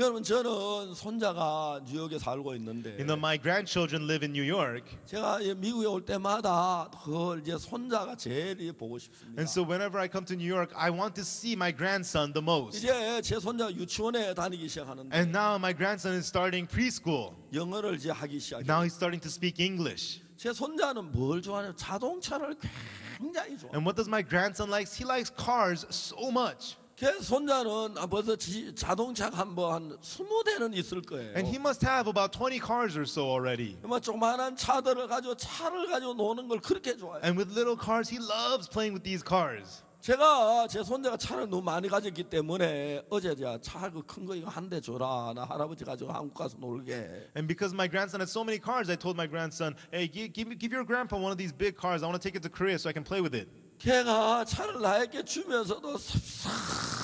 여러분 저는 손자가 뉴욕에 살고 있는데 You know, my grandchildren live in New York. 제가 이 미국에 올 때마다 그걸 이제 손자가 제일 보고 싶습니다. And so whenever I come to New York, I want to see my grandson the most. 이제 제 손자가 유치원에 다니기 시작하는데 And now my grandson is starting preschool. 영어를 이제 하기 시작해요. Now he's starting to speak English. 제 손자는 뭘 좋아하냐면 자동차를 굉장히 좋아해요. And what does my grandson like? He likes cars so much. 제 손자는 아, 벌써 지- 자동차가 한뭐한 20대는 있을 거예요. And he must have about 20 cars or so already. 뭐 조그마한 차들을 가지고 차를 가지고 노는 걸 그렇게 좋아해요. And with little cars, he loves playing with these cars. 제가 제 손자가 차를 너무 많이 가졌기 때문에 어제 차그큰거 이거 한 대 줘라 나 할아버지 가지고 한국 가서 놀게. And because my grandson has so many cars, I told my grandson, hey, give, give, give your grandpa one of these big cars. I want to take it to Korea so I can play with it. 걔가 차를 나에게 주면서도 섭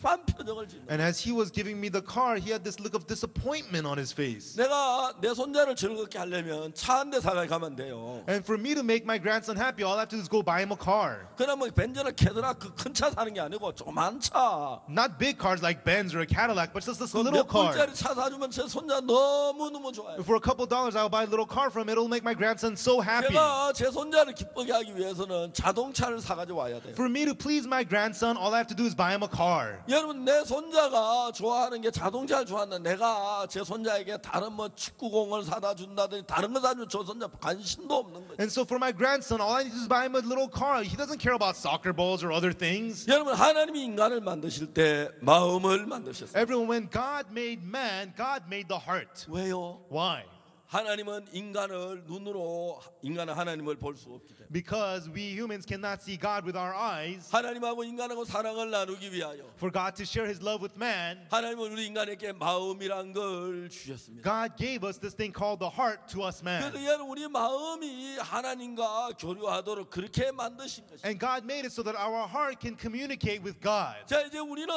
Trump 표정을 짓는. And as he was giving me the car, he had this look of disappointment on his face. 내가 내 손자를 즐겁게 하려면 차 한 대 사가 가면 돼요. And for me to make my grandson happy, all I have to do is go buy him a car. 그러면 뭐 벤저나 캐드락 그큰 차 사는 게 아니고 조그만 차. Not big cars like Benz or a Cadillac, but just this little 그몇 car. 불짜리 차 사주면 제 손자 너무 너무 좋아요. For a couple dollars, I'll buy a little car from him. It'll make my grandson so happy. 제가 제 손자를 기쁘게 하기 위해서는 자동차를 사가지고 와야 돼요. For me to please my grandson, all I have to do is buy him a car. 여러분 내 손자가 좋아하는 게 자동차를 좋아한다. 내가 제 손자에게 다른 뭐 축구공을 사다 준다든지 다른 거 사주면 저 손자 관심도 없는 거예요. And so for my grandson, all I need to do is buy him a little car. He doesn't care about soccer balls or other things. 여러분 하나님이 인간을 만드실 때 마음을 만드셨어요. Everyone, when God made man, God made the heart. 왜요? Why? 하나님은 인간을 눈으로 인간은 하나님을 볼 수 없기 때문에 Because we humans cannot see God with our eyes. 하나님하고 인간하고 사랑을 나누기 위하여 For God to share his love with man, 하나님은 우리 인간에게 마음이란 걸 주셨습니다. God gave us this thing called the heart to us man. 그래서 우리 마음이 하나님과 교류하도록 그렇게 만드신 것입니다. And God made it so that our heart can communicate with God. 자 이제 우리는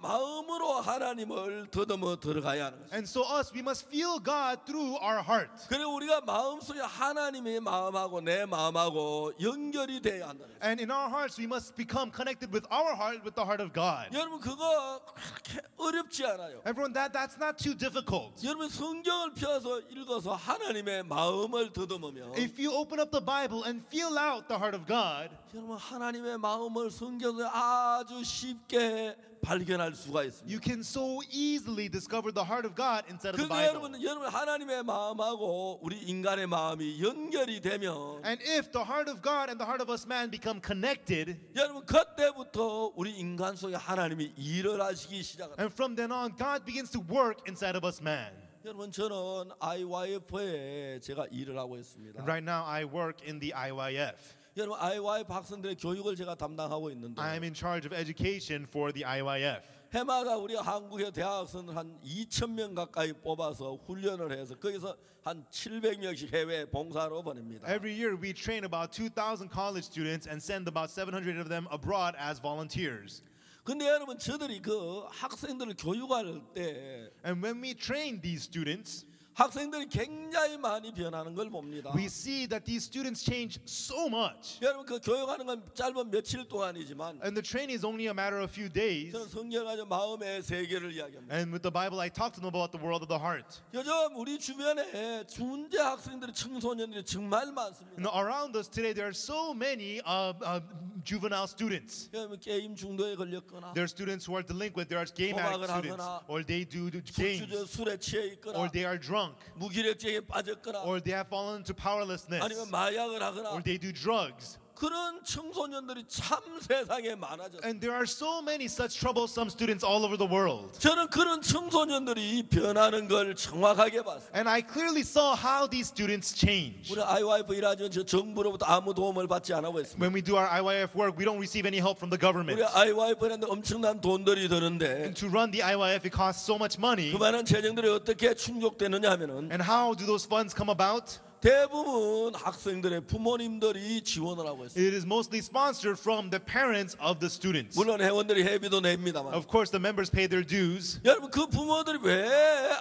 마음으로 하나님을 더듬어 들어가야 하는 것입니다. And so us, we must feel God through our heart. 그리고 우리가 마음속에 하나님의 마음하고 내 마음하고 연결이 돼야 거예요. And in our hearts, we must become connected with our heart with the heart of God. 여러분 그거 그렇게 어렵지 않아요. Everyone, that, that's not too difficult. 여러분 성경을 펴서 읽어서 하나님의 마음을 더듬으면 If you open up the Bible and feel out the heart of God, 여러분 하나님의 마음을 성경에 아주 쉽게 발견할 수가 있습니다. you can so easily discover the heart of God inside of the 그러니까 Bible. 여러분 여러분 하나님의 마음하고 우리 인간의 마음이 연결이 되면 And if the heart of God and the heart of us man become connected, 여러분 그때부터 우리 인간 속에 하나님이 일을 하시기 시작합니다. and from then on, God begins to work inside of us man. 여러분 저는 IYF에 제가 일을 하고 있습니다. And right now, I work in the IYF. 여러분 IYF 학생들의 교육을 제가 담당하고 있는데 I am in charge of education for the IYF. 해마다 우리 한국의 대학생을 한 2천 명 가까이 뽑아서 훈련을 해서 거기서 한 700명씩 해외 봉사로 보냅니다. Every year, we train about 2,000 college students and send about 700 of them abroad as volunteers. 근데 여러분 저들이 그 학생들을 교육할 때 And when we train these students, 학생들이 굉장히 많이 변하는 걸 봅니다. we see that these students change so much. 여러분 그 교육하는 건 짧은 며칠 동안이지만 And the training is only a matter of a few days. 저는 성경 가지고 마음의 세계를 이야기합니다. And with the Bible, I talk to them about the world of the heart. 요즘 우리 주변에 중재 학생들이 청소년들이 정말 많습니다. Know, around us today, there are so many uh, uh, juvenile students. 여러분 게임 중독에 걸렸거나 There are students who are delinquent. There are game addict 도박을 students, 하거나, or they do do 술주저 games, 술에 취해 있거나 or they are drunk, 무기력증에 빠졌거나 or they have fallen into powerlessness, 아니면 마약을 하거나 or they do drugs. 그런 청소년들이 참 세상에 많아졌어요. And there are so many such troublesome students all over the world. 저는 그런 청소년들이 변하는 걸 정확하게 봤어요. And I clearly saw how these students change. 우리 IYF 일하지만 저 정부로부터 아무 도움을 받지 않고 있습니다. When we do our IYF work, we don't receive any help from the government. 우리 IYF라는데 엄청난 돈들이 드는데 And to run the IYF, it costs so much money. 그 많은 재정들이 어떻게 충족되느냐 하면은 And how do those funds come about? 대부분 학생들의 부모님들이 지원을 하고 있어요. It is mostly sponsored from the parents of the students. 물론 회원들이 회비도 냅니다만. Of course, the members pay their dues. 여러분 그 부모들이 왜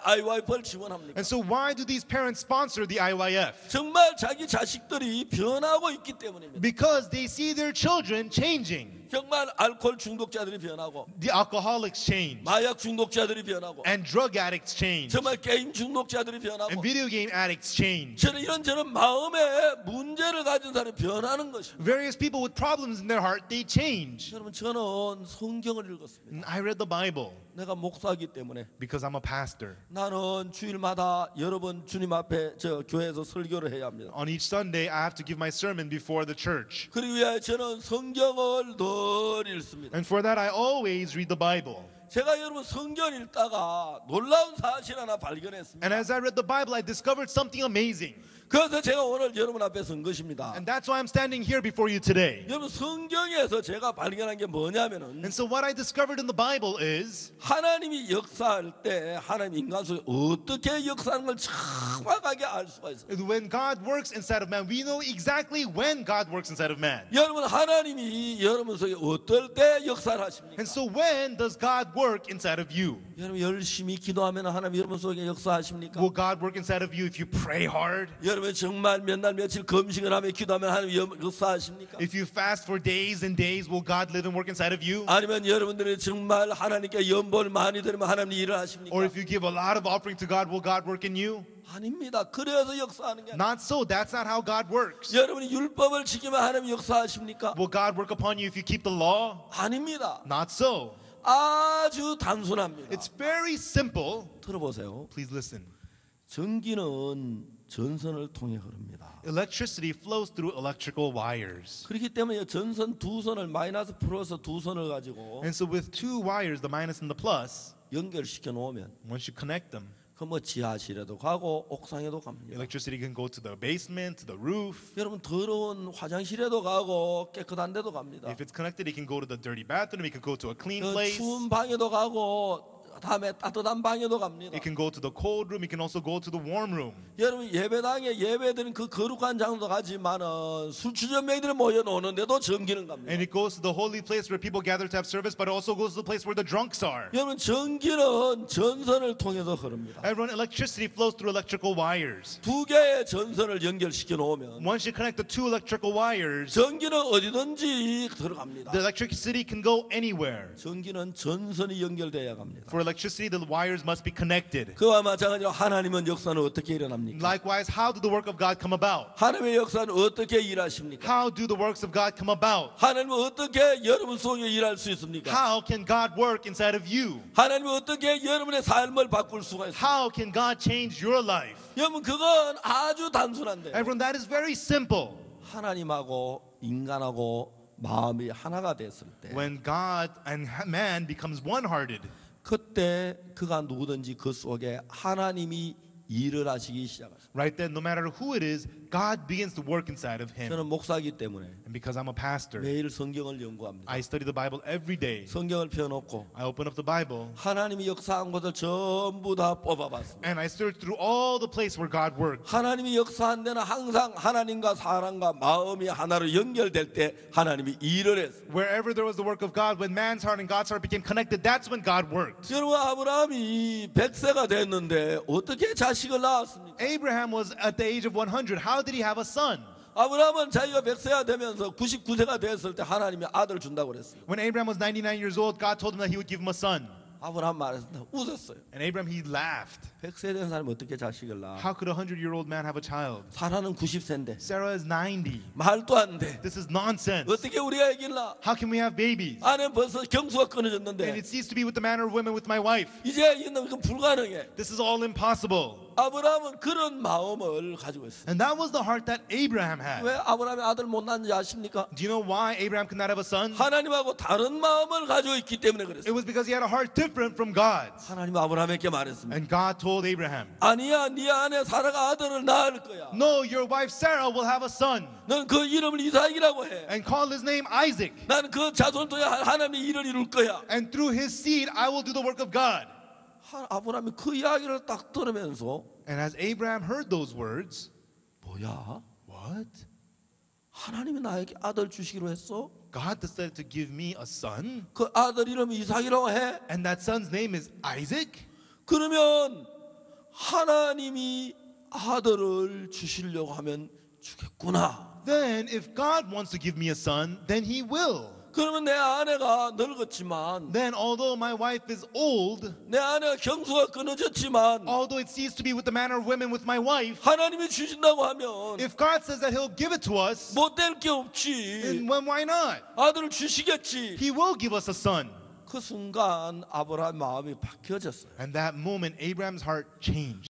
IYF를 지원합니까? And so, why do these parents sponsor the IYF? 정말 자기 자식들이 변하고 있기 때문입니다. Because they see their children changing. 정말 알코올 중독자들이 변하고 The alcoholics change. 마약 중독자들이 변하고 And drug addicts change. 정말 게임 중독자들이 And 변하고 video game addicts change. 저는 이런 저런 마음에 문제를 가진 사람이 변하는 것입니다. Various people with problems in their heart, they change. 여러분 저는 성경을 읽었습니다. And I read the Bible 내가 목사이기 때문에 because I'm a pastor. 나는 주일마다 여러 번 주님 앞에 저 교회에서 설교를 해야 합니다. On each Sunday, I have to give my sermon before the church. 위해 저는 성경을 늘 읽습니다. And for that, I always read the Bible. 제가 여러분 성경 읽다가 놀라운 사실 하나 발견했습니다. And as I read the Bible, I discovered something amazing. 그래서 제가 오늘 여러분 앞에 선 것입니다. And that's why I'm standing here before you today. 여러분 성경에서 제가 발견한 게 뭐냐면은 And so, what I discovered in the Bible is 하나님이 역사할 때 하나님 인간 속에 어떻게 역사하는 걸 정확하게 알 수가 있어요. when God works inside of man, we know exactly when God works inside of man. 여러분 하나님이 여러분 속에 어떨 때 역사를 하십니까? And so, when does God work inside of you? 여러분 열심히 기도하면 하나님 여러분 속에 역사하십니까? Will God work inside of you if you pray hard? 여러분 정말 몇 날 며칠 검식을 하며 기도하면 하나님 여- 역사하십니까? If you fast for days and days, will God live and work inside of you? 아니면 여러분들이 정말 하나님께 연보를 많이 드리면 하나님 일을 하십니까? Or if you give a lot of offering to God, will God work in you? 아닙니다. 그래서 역사하는 게 아니에요. Not so. That's not how God works. 여러분이 율법을 지키면 하나님 역사하십니까? Will God work upon you if you keep the law? 아닙니다. Not so. 아주 단순합니다. It's very simple. 들어보세요. Please listen. 전기는 전선을 통해 흐릅니다. Electricity flows through electrical wires. 그렇기 때문에 전선 두 선을 마이너스 플러스 두 선을 가지고 And so, with two wires, the minus and the plus, 연결시켜 놓으면 once you connect them, 그뭐 지하실에도 가고 옥상에도 갑니다. electricity can go to the basement, to the roof. 여러분 더러운 화장실에도 가고 깨끗한 데도 갑니다. If it's connected, it can go to the dirty bathroom, it can go to a clean 그 place, 추운 방에도 가고 다음에 따뜻한 방에도 갑니다. it can go to the cold room, it can also go to the warm room. 여러분 예배당에 예배드린 그 거룩한 장소도 가지만은 술취전맹이들이 모여 노는데도 전기는 갑니다. And it goes to the holy place where people gather to have service, but it also goes to the place where the drunks are. 여러분 전기는 전선을 통해서 흐릅니다. Everyone, electricity flows through electrical wires. 두 개의 전선을 연결시켜 놓으면 Once you connect the two electrical wires, 전기는 어디든지 들어갑니다. the electricity can go anywhere. 전기는 전선이 연결돼야 갑니다. For electricity, the wires must be connected. 그와 마찬가지로 하나님은 역사는 어떻게 일어납니까? Likewise, how do the work of God come about? 하나님의 역사는 어떻게 일하십니까? How do the works of God come about? 하나님은 어떻게 여러분 속에 일할 수 있습니까? How can God work inside of you? 하나님은 어떻게 여러분의 삶을 바꿀 수가 있습니까? How can God change your life? 여러분 그건 아주 단순한데 Everyone, that is very simple. 하나님하고 인간하고 마음이 하나가 됐을 때 When God and man becomes one-hearted, 그때 그가 누구든지 그 속에 하나님이 일을 하시기 시작하십니다. right then, no matter who it is, God begins to work inside of him. 저는 목사이기 때문에 And because I'm a pastor, 매일 성경을 연구합니다. I study the Bible every day. 성경을 펴놓고 I open up the Bible 하나님이 역사한 것을 전부 다 뽑아봤습니다. and I search through all the place where God worked. 하나님이 역사한 데는 항상 하나님과 사람과 마음이 하나로 연결될 때 하나님이 일을 했어요. Wherever there was the work of God, when man's heart and God's heart became connected, that's when God worked. 여러분 아브라함이 100세가 됐는데 어떻게 자 식을 낳았습니까? Abraham was at the age of 100. How did he have a son? 아브라함은 자기가 100세가 되면서 99세가 됐을 때 하나님이 아들 준다고 그랬어요. When Abraham was 99 years old, God told him that he would give him a son. 아브라함 말했습니다. 웃었어요. And Abraham, he laughed. 100세 된 사람이 어떻게 자식을 낳아? How could a 100 year old man have a child? 사라는 90세인데 Sarah is 90. 말도 안 돼. This is nonsense. 어떻게 우리가 애기를 낳아? How can we have babies? 아내 벌써 경수가 And 끊어졌는데 it ceased to be with the man or women with my wife. 이제 있는 건 불가능해. This is all impossible. 아브라함은 그런 마음을 가지고 있어요. And that was the heart that Abraham had. 왜 아브라함이 아들 못 낳는지 아십니까? Do you know why Abraham could not have a son? 하나님하고 다른 마음을 가지고 있기 때문에 It 그랬어요. was because he had a heart different from God's. 하나님 아브라함에게 말했습니다. And God told Abraham, 아니야, 네 아내 사라가 아들을 낳을 거야. No, your wife Sarah will have a son. 넌그 이름을 이삭이라고 해. And call his name Isaac. 나는 그 자손 통해 하- 하나님의 일을 이룰 거야. And through his seed, I will do the work of God. 하- 아브라함이 그 이야기를 딱 들으면서 And as Abraham heard those words, 뭐야? what? 하나님이 나에게 아들 주시기로 했어? God decided to give me a son? 그 아들 이름이 이삭이라고 해? And that son's name is Isaac? 그러면 하나님이 아들을 주시려고 하면 주겠구나. Then, if God wants to give me a son, then he will. 그러면 내 아내가 늙었지만 Then, although my wife is old, 내 아내가 경수가 끊어졌지만 although it seems to be with the manner of women with my wife, 하나님이 주신다고 하면 if God says that He'll give it to us, 못 될 게 then 없지. when, why not? 아들을 주시겠지. He will give us a son. 그 순간 아브라함 마음이 바뀌어졌어요. And that moment, Abraham's heart changed.